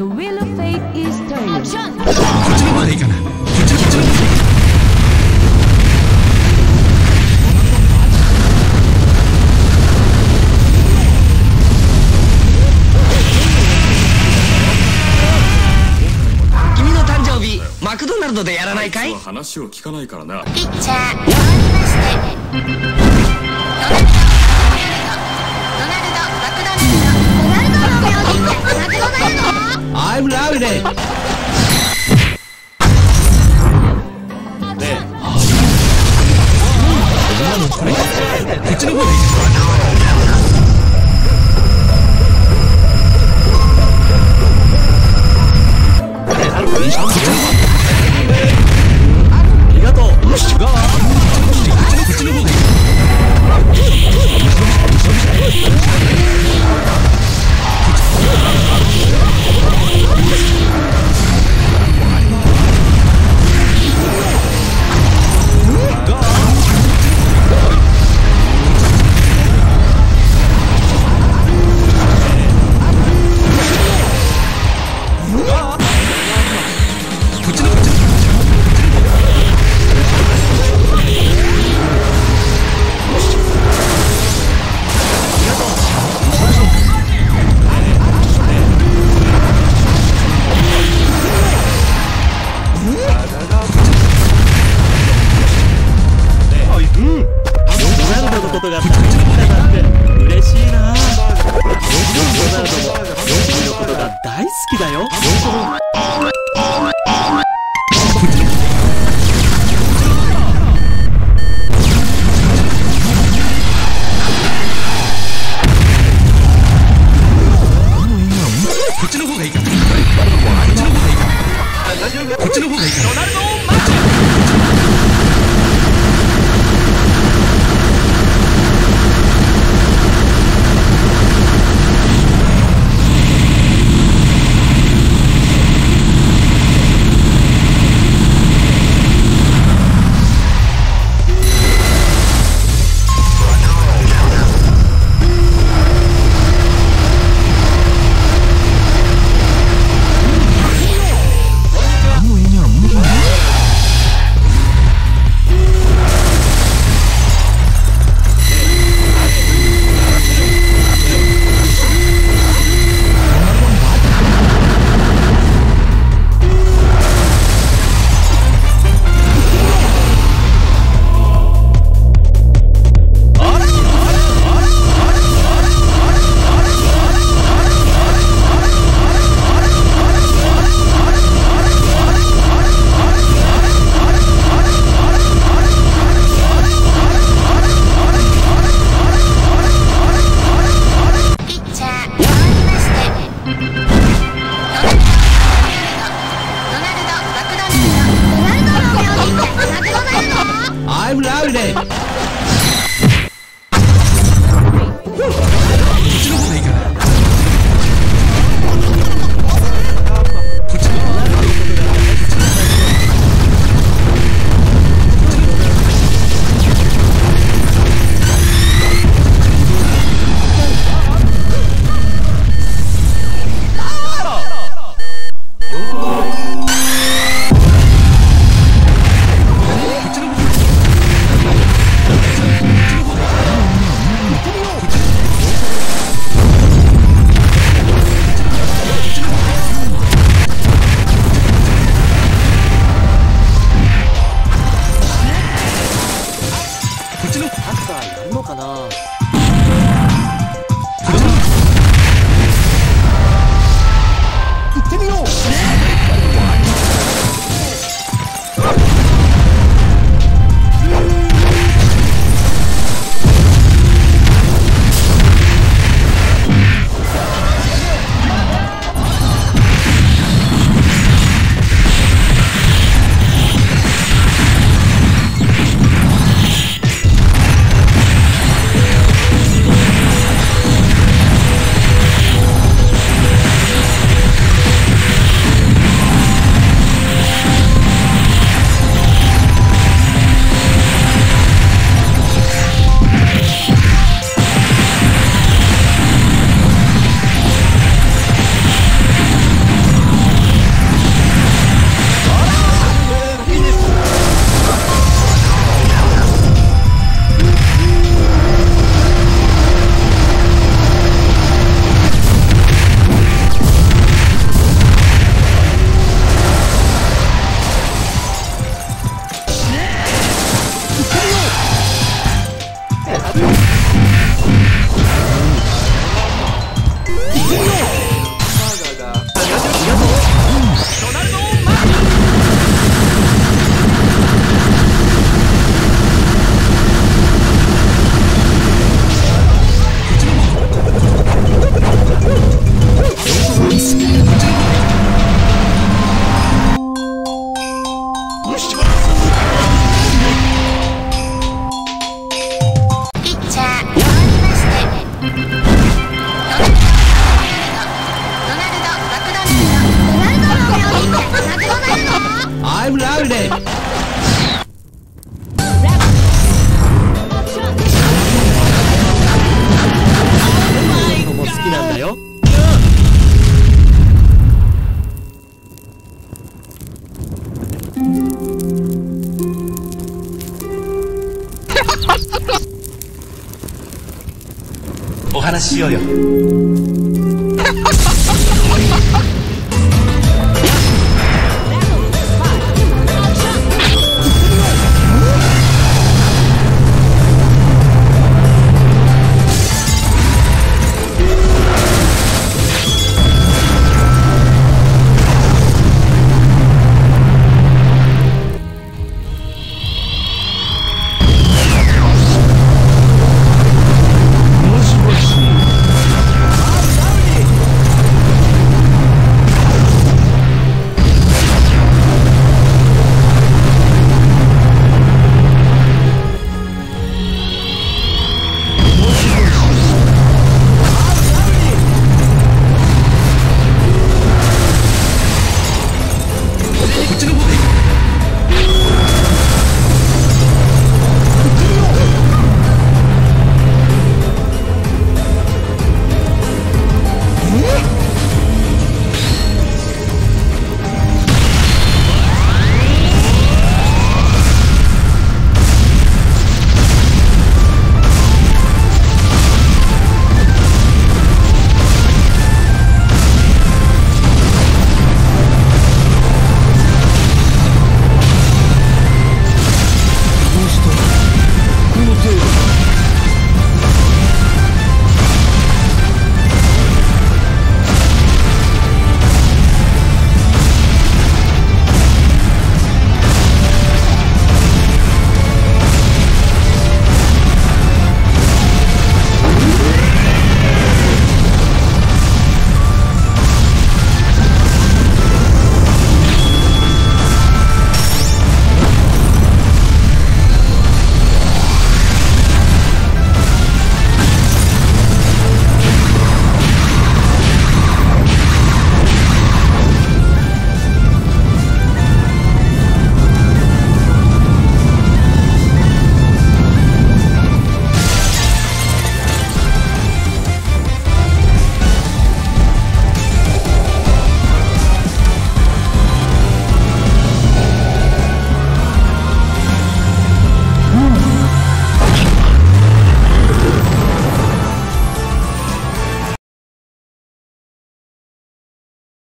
The will of fate is turned. Action! の誕生日。マクドナルドでやらないかいいねえ。のこっちの方でいいですか？Bye. ちのハッカーやるのかな？お話ししようよ。